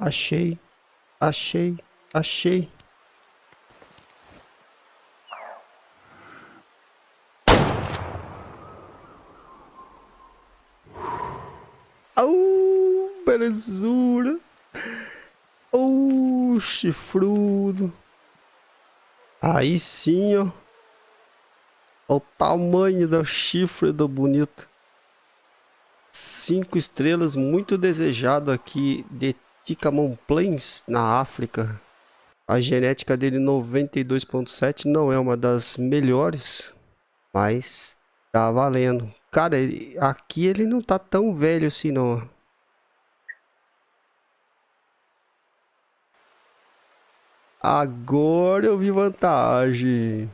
Achei. Achei. Achei. Au, belezura. Oh, chifrudo. Aí sim, ó. O tamanho do chifre do bonito. Cinco estrelas, muito desejado aqui de Ticamon Plains, na África. A genética dele 92.7 não é uma das melhores, mas tá valendo. Cara, ele, aqui ele não tá tão velho assim não. Agora eu vi vantagem.